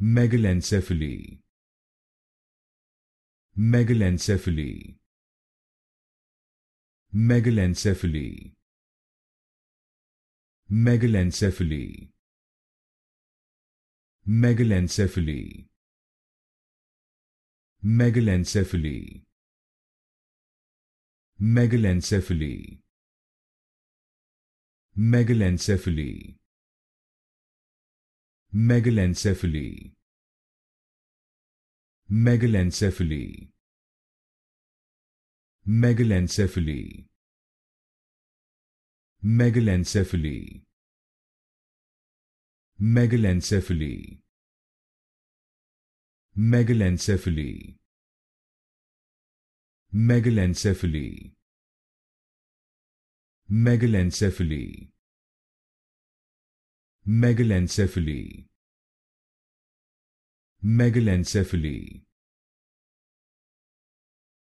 megalencephaly. Megalencephaly. Megalencephaly. Megalencephaly. Megalencephaly. Megalencephaly. Megalencephaly. Megalencephaly. Megalencephaly megalencephaly. Megalencephaly. Megalencephaly. Megalencephaly. Megalencephaly. Megalencephaly. Megalencephaly. Megalencephaly megalencephaly